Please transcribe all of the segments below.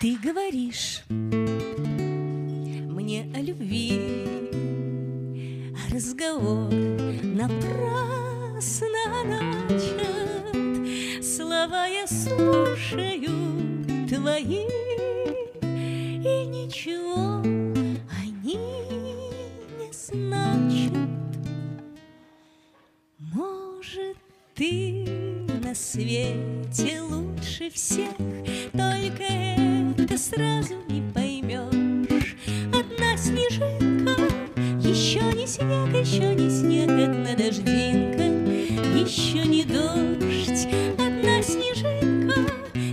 Ты говоришь мне о любви, а разговор напрасно начат. Слова я слушаю твои, и ничего они не значат. Может, ты на свете лучше всех, только это сразу не поймешь. Одна снежинка, еще не снег, еще не снег, одна дождинка, еще не дождь. Одна снежинка,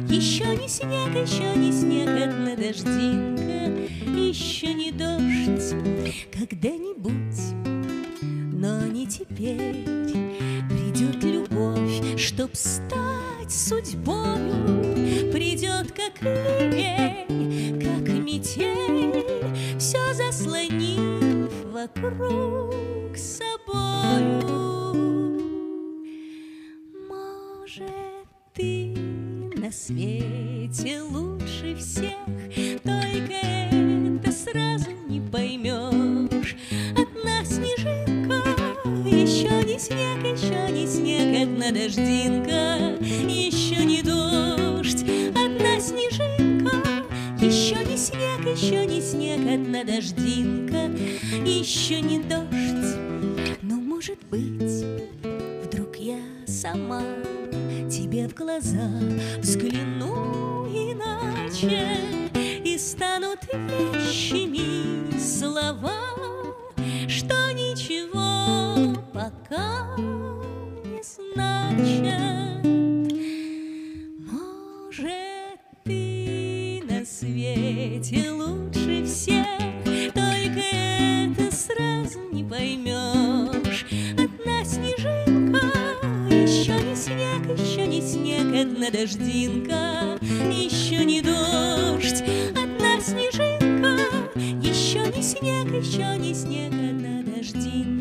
еще не снег, еще не снег, одна дождинка, еще не дождь. Когда-нибудь, но не теперь, придет любовь, чтоб стать судьбою, придет как ливень, как метель, все заслонив вокруг собою. Может, ты на свете лучше всех, только это сразу не поймешь. Одна снежинка, еще не снег, снег, одна дождинка, еще не дождь. Одна снежинка, еще не снег, еще не снег, одна дождинка, еще не дождь. Но может быть, вдруг я сама тебе в глаза взгляну иначе и станут вещими свете лучше всех, только это сразу не поймешь. Одна снежинка, еще не снег, еще не снег, одна дождинка, еще не дождь, одна снежинка, еще не снег, еще не снег, одна дождинка.